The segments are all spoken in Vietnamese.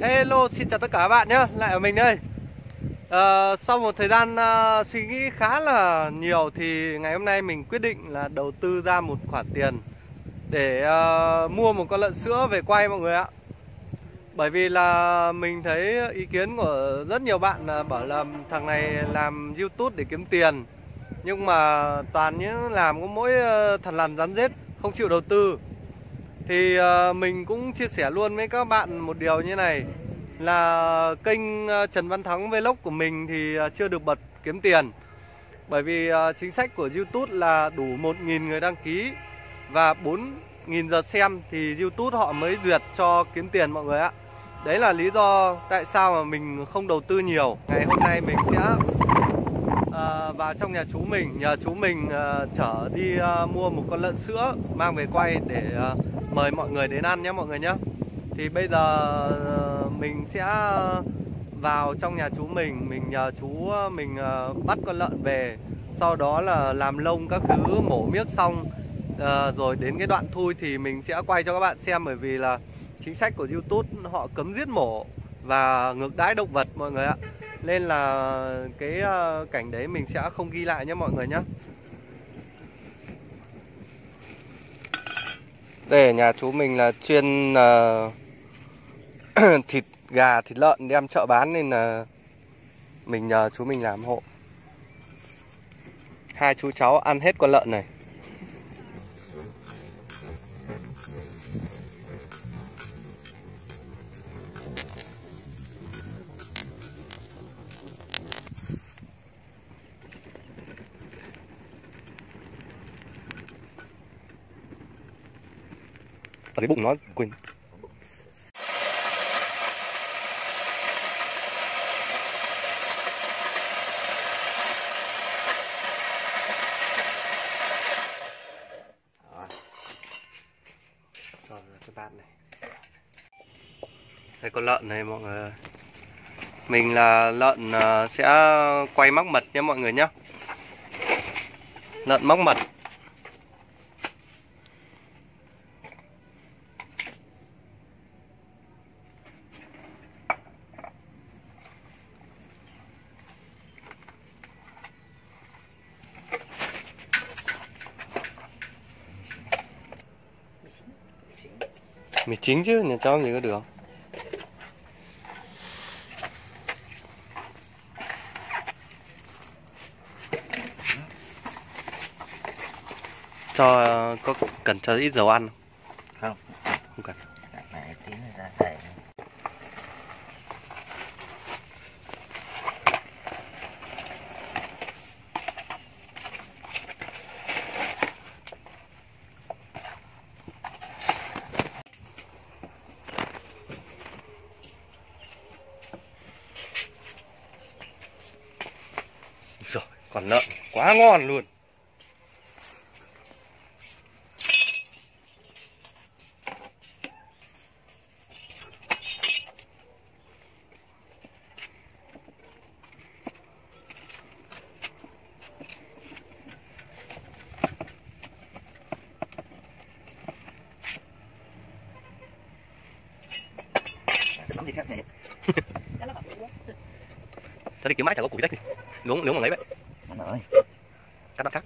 Hello, xin chào tất cả các bạn nhé, lại ở mình đây. À, Sau một thời gian uh, suy nghĩ khá là nhiều thì ngày hôm nay mình quyết định là đầu tư ra một khoản tiền Để uh, mua một con lợn sữa về quay mọi người ạ. Bởi vì là mình thấy ý kiến của rất nhiều bạn là bảo là thằng này làm youtube để kiếm tiền Nhưng mà toàn những làm có mỗi uh, thằng lằn rắn rết, không chịu đầu tư thì ờ, mình cũng chia sẻ luôn với các bạn một điều như này Là kênh ờ, Trần Văn Thắng Vlog của mình thì ờ, chưa được bật kiếm tiền. Bởi vì chính sách của Youtube là đủ 1.000 người đăng ký Và 4.000 giờ xem thì Youtube họ mới duyệt cho kiếm tiền mọi người ạ. Đấy là lý do tại sao mà mình không đầu tư nhiều. Ngày hôm nay mình sẽ uh, vào trong nhà chú mình Nhờ chú mình uh, chở đi uh, mua một con lợn sữa mang về quay để uh, mời mọi người đến ăn nhé mọi người nhé. Thì bây giờ ờ, mình sẽ vào trong nhà chú mình Mình nhờ chú ờ, mình ờ, bắt con lợn về. Sau đó là làm lông các thứ, mổ miếc xong Rồi đến cái đoạn thui thì mình sẽ quay cho các bạn xem Bởi vì là chính sách của Youtube họ cấm giết mổ Và ngược đãi động vật mọi người ạ. Nên là cái cảnh đấy mình sẽ không ghi lại nhé mọi người nhé. Đây ở nhà chú mình là chuyên uh, thịt gà, thịt lợn đem chợ bán nên là mình nhờ chú mình làm hộ. Hai chú cháu ăn hết con lợn này. Ở cái bụng nó quên đây con lợn này mọi người mình là lợn à, sẽ quay mắc mật nhé mọi người nhé. Lợn mắc mật. Chính chứ nhà cháu gì có được. Cho có cần cho ít dầu ăn không. Không cần này tí ra thầy rồi còn lợn quá ngon luôn. Gì Thôi đi kiếm máy chả có củi đất đi Luống, luống bằng lấy vậy Cắt nó cắt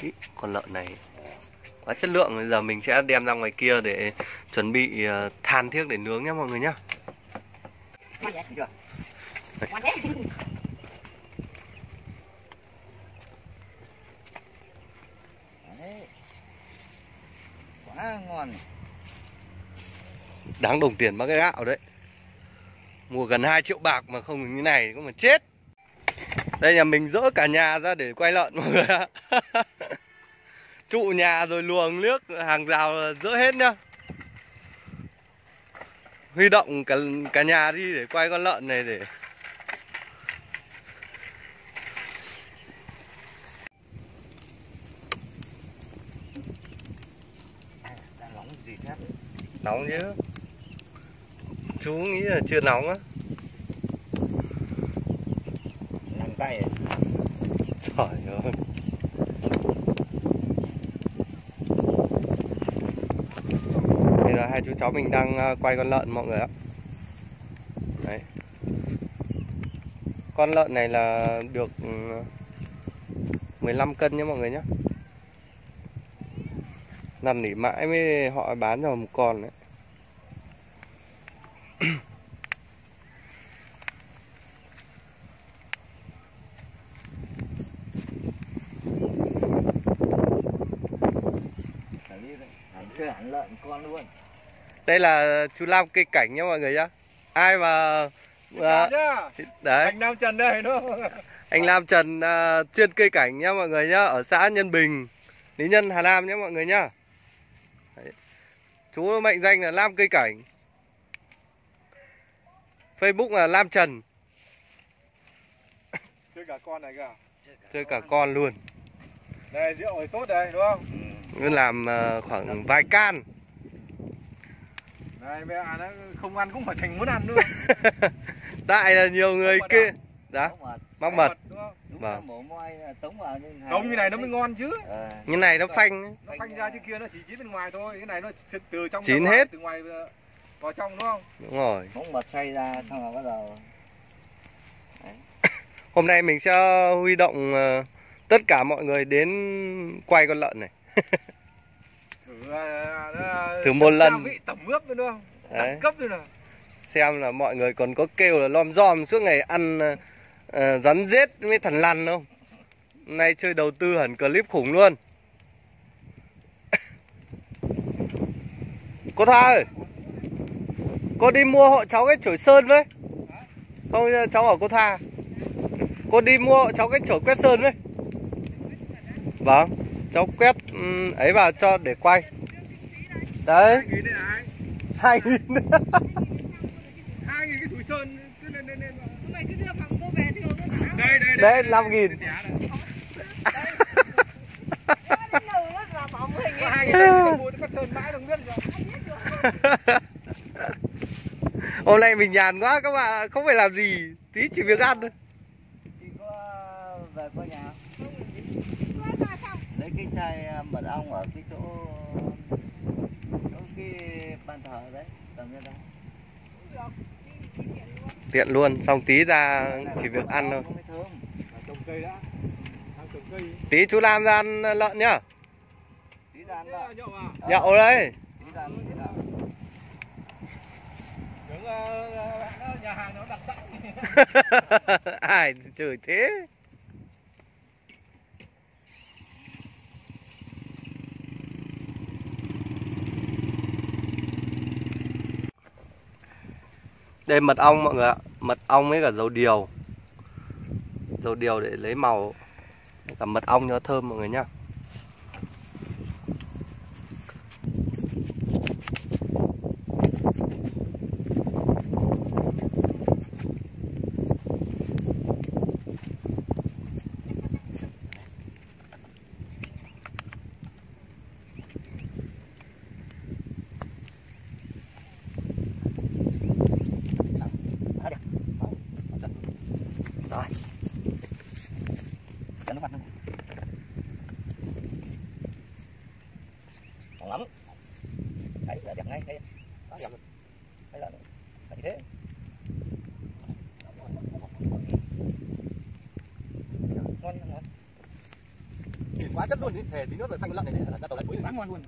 Ý, con lợn này quá chất lượng. Bây giờ mình sẽ đem ra ngoài kia để chuẩn bị ờ, than thiếc để nướng nhé mọi người nhé Ngon vậy? Chưa? Ngon đấy. Đấy. Ngon đáng đồng tiền bác cái gạo đấy. Mua gần 2 triệu bạc mà không như này cũng mà chết. Đây nhà mình dỡ cả nhà ra để quay lợn, mọi người ạ. Trụ nhà rồi luồng nước, hàng rào dỡ hết nhá. Huy động cả cả nhà đi để quay con lợn này để nóng chứ chú nghĩ là chưa nóng á. Tay. Trời ơi. Bây giờ hai chú cháu mình đang ờ, quay con lợn mọi người ạ. Đấy. Con lợn này là được ừ, 15 cân nhé mọi người nhé Năn nỉ mãi mới họ bán cho một con đấy Đây là chú Lam cây cảnh nhé mọi người nhá. Ai mà à, Đấy. Anh Nam Trần đây nó Anh Lam Trần à, chuyên cây cảnh nhá mọi người nhá Ở xã Nhân Bình Lý Nhân Hà Nam nhé mọi người nhá. Chú mệnh danh là Lam cây cảnh. Facebook là Lam Trần. Chơi cả con này cả. Chơi cả con luôn. Đây rượu này tốt đây đúng không? Cứ làm à, khoảng vài can. Này mẹ nó không ăn cũng phải thành muốn ăn nữa Tại là nhiều người mật kia à? Đó mật. Mắc mật. Đúng không? Đúng Vâng. là mổ moi là tống vào Không như này nó mới ngon chứ. Ờ, Như này nó phanh Nó phanh ra chứ kia nó chỉ chín bên ngoài thôi. Cái này nó từ- từ trong Chín hết. Từ ngoài vào trong đúng không? Đúng rồi. Móng mật xay ra xong rồi bắt đầu. Hôm nay mình sẽ huy động ờ, tất cả mọi người đến quay con lợn này. Thử, à, Thử một lần. tẩm ướp nữa đúng không? Đấy. Đẳng cấp nữa nè. Xem là mọi người còn có kêu là lom rom suốt ngày ăn ờ, rắn rết với thằn lằn không Hôm Nay chơi đầu tư hẳn clip khủng luôn. Cô Thoa ơi Cô đi mua hộ cháu cái chổi sơn với. Không cháu bảo cô Thoa Cô đi mua hộ cháu cái chổi quét sơn với. Vâng Cháu quét ấy vào cho để quay. Đấy. Hai nghìn hai nghìn cái thủi sơn cứ lên lên lên Mày cứ đưa thả Đây đây Đấy, 5.000. Đẻ này. Đến đâu nó là bỏng hình Có ấy. hai nghìn đây rồi Hôm nay mình nhàn quá các bạn Không phải làm gì Tí chỉ việc ăn thôi Chị có về qua nhà không? Lấy cái chai à, mật ong ở cái chỗ chỗ cái bàn thờ đấy cầm ra đây Tiện luôn Xong tí ra chỉ việc ăn thôi Nó mới thơm Là trồng cây đã. Đang trồng cây. Tí chú Lam ra ăn lợn nhá. Tí ra ăn Thế đó là nhậu à? Nhậu đấy. Tí ra ăn tí ra ăn. Tưởng ờ, bạn đó nhà hàng nó đặt sẵn Ai chửi thế? Đây mật ong mọi người ạ. Mật ong với cả dầu điều Dầu điều để lấy màu Cả mật ong cho thơm mọi người nhá rồi cho nó mặt nó còn lắm. Đấy là đẹp ngay đây. Đó đẹp đây là phải như thế. Ngon ngon quá chất luôn ý Thề tí nữa xanh con lợn này là ra tàu lại cuối. Quá ngon. luôn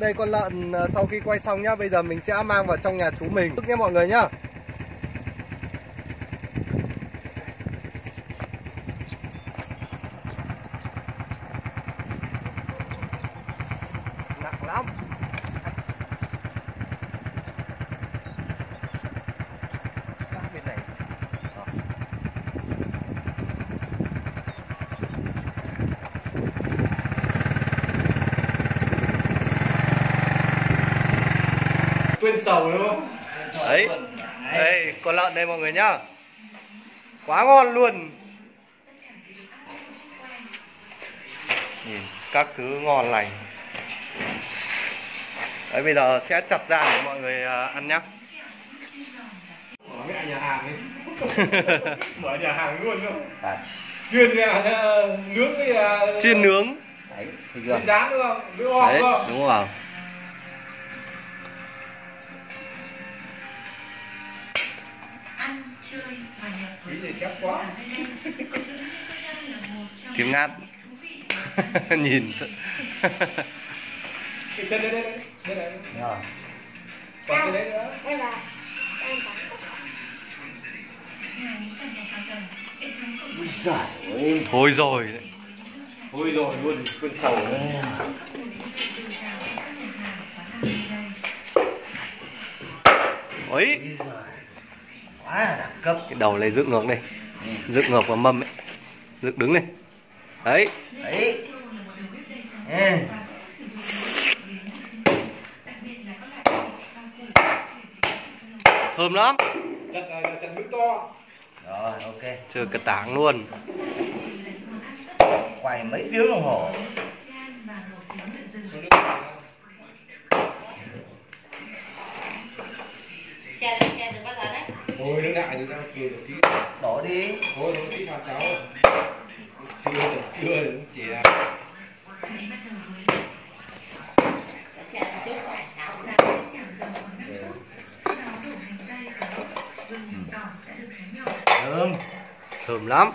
Đây con lợn à, sau khi quay xong nhá, Bây giờ mình sẽ mang vào trong nhà chú mình. Tức nhé mọi người nhá. Quên sầu đúng không? Đấy. Đây con lợn đây mọi người nhá. Quá ngon luôn. Nhìn các thứ ngon lành. Đấy bây giờ sẽ chặt ra để mọi người à, ăn nhá. Mở nhà hàng ấy mở nhà hàng luôn không? Đấy. chuyên nhà ờ, nướng với uh, chiên nướng. Đấy với rán đúng không? Với om đấy đúng không? đúng không kép quá. Tím ngát nhìn. Cái chân đây đây đây đây này. Rồi. Còn cái đấy nữa. Đây là em tắm Úi giời ơi. Thôi rồi. Đấy. ôi rồi luôn quên sầu đấy. Giời. Quá đẳng cấp. Cái đầu này dựng ngược này dựng ngược vào mâm ấy. Dựng đứng này. Đấy. Đấy. Ừ. thơm lắm. Này là chân mũi to. Rồi ok. Chưa cả tảng luôn. Quay mấy tiếng đồng hồ Che được, che từ bao giờ đấy? ôi nước đại thì ra cười được tí đổ đi thôi nó tí vào cháu chưa được chưa được phải sao thơm thơm lắm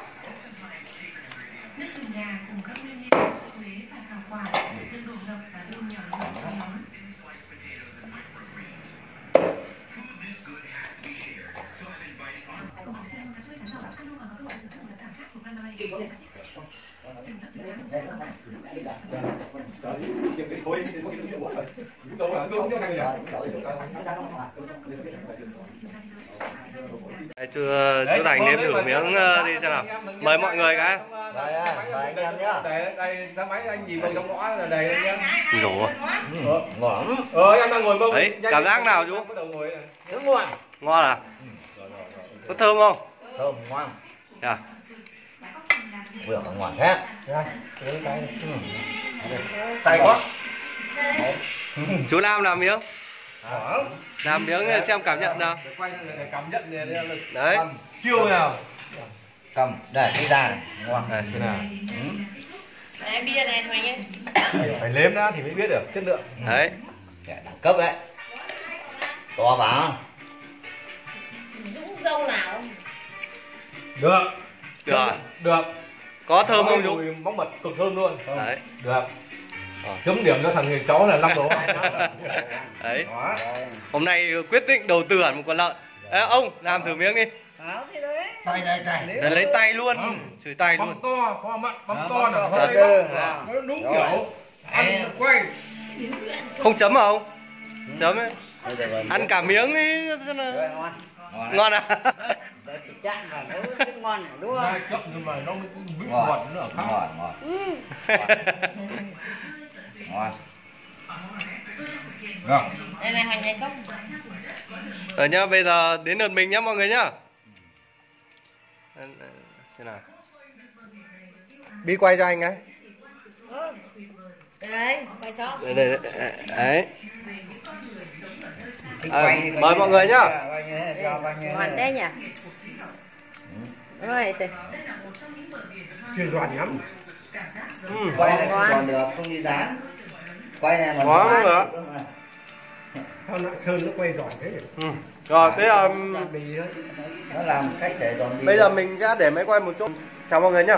thôi đâu là tôi không cho này nhỉ Đây, chú, chú Thành nếm thử miếng ờ, đi xem nào. mời mọi người cái. Đây, à, anh em nhá. đây đây ra máy anh nhìn vào trong ngõ là đầy nhá. Rổ Ừ, ngon. Ờ em đang ngồi mông. Đấy, cảm giác nào chú? bắt đầu ngồi này. Rất ngon ngon à? Có thơm không? Thơm ngon. À, vừa còn ngon thế. Đấy, cái tay quá chú làm làm miếng. Làm miếng xem cảm nhận nào. Để quay để cảm nhận này đây là đấy. siêu nào? Cầm để cái ra này ngon Đây. thế nào? Ừ. Này, bia này Hoành ơi phải nếm đã thì mới biết được chất lượng. Đấy. Kẻ đẳng cấp đấy. To vào. Dũng dâu nào? được. Được. Được. Có thơm không chú mùi móng mật cực thơm luôn. Đấy. Được. Chấm điểm cho thằng người cháu là năm độ đấy. Đó. Hôm nay quyết định đầu tư hẳn một con lợn. Ê, ông làm thử miếng đi. Đấy tay đây tay. Để lấy tay luôn. Chửi tay luôn. bấm to có mặn bấm to là hơi ừ, bấm. à. nó đúng kiểu ăn quay. Không chấm à ông? Chấm ấy. Ăn cả miếng đi ngon ngon à? Nấu rất ngon đúng không? chậm nhưng mà nó ngon. ngọt nữa khác ngon. Ngon ngon. Được Đây này Hoành này cốc rồi nhá bây giờ đến lượt mình nhá mọi người nhá. Ờ, ờ, xem nào? Đi quay cho anh ấy. Đây đấy, quay xó đây, đây, đây, đấy. À, mời mọi người nhá. Ngon thế nhỉ? Rồi, thì chưa doan lắm. Ừ. quay này không còn được không đi dán quay này mà là- sao lại sơn nó quay giỏi thế Ừ. rồi thế um, nó làm cách để đi bây giờ mình sẽ để máy quay một chút. Chào mọi người nhá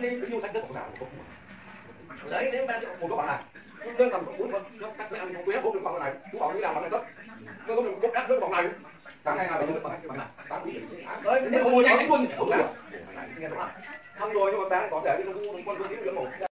chạy ví dụ thành đất của nào đấy ba triệu một các bạn này đơn tầm bốn nó cắt ăn một túi bốn đường phòng này chú bảo như nào bằng này tốt nó có một cốc ép nước bằng này cái này là bằng này tám tỷ đấy nó mua đánh quân đúng rồi xong rồi nhưng mà bé có thể đi nó con con thiếu được một